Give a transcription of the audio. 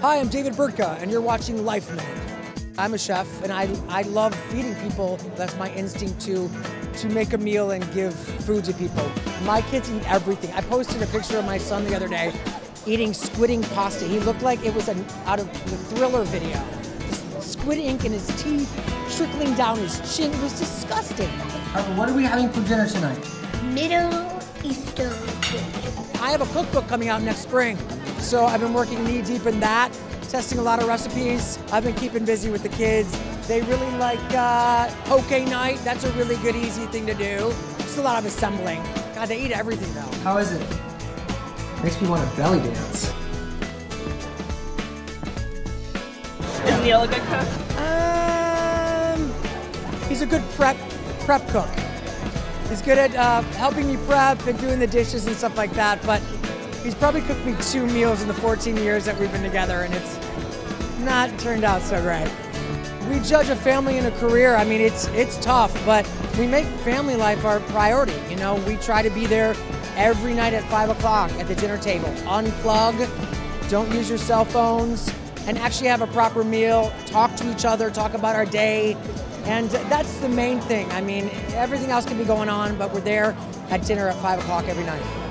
Hi, I'm David Burtka, and you're watching Lifeminute. I'm a chef, and I, I love feeding people. That's my instinct to, to make a meal and give food to people. My kids eat everything. I posted a picture of my son the other day eating squid ink pasta. He looked like it was an, out of the thriller video. Squid ink in his teeth, trickling down his chin. It was disgusting. Harper, what are we having for dinner tonight? Middle Eastern I have a cookbook coming out next spring, so I've been working knee deep in that, testing a lot of recipes. I've been keeping busy with the kids. They really like uh, poke night. That's a really good, easy thing to do. Just a lot of assembling. God, they eat everything though. How is it? Makes me want to belly dance. Is Neil a good cook? Um, he's a good prep prep cook. He's good at uh, helping me prep and doing the dishes and stuff like that. But he's probably cooked me two meals in the 14 years that we've been together, and it's not turned out so great. We judge a family and a career. I mean, it's it's tough, but we make family life our priority. You know, we try to be there every night at five o'clock at the dinner table. Unplug, don't use your cell phones, and actually have a proper meal. Talk to each other, talk about our day, and that's the main thing. I mean, everything else can be going on, but we're there at dinner at 5 o'clock every night.